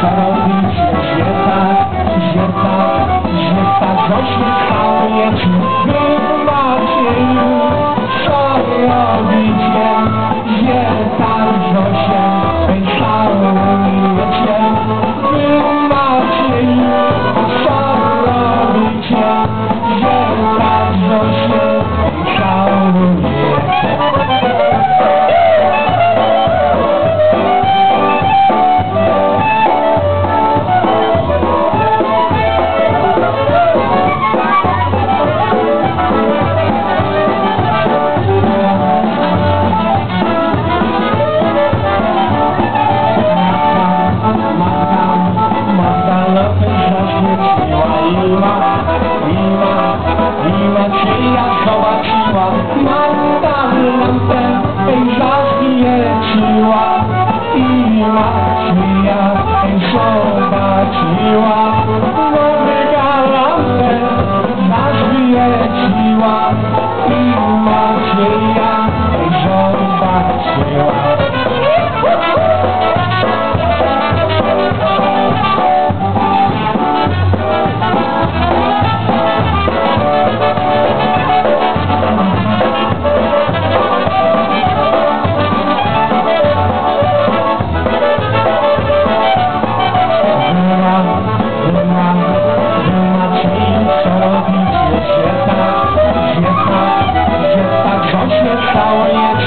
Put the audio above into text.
Chorobić, że tak, że że tak, zobaczyła, na starym sen pejzaż i leciła. power, yeah.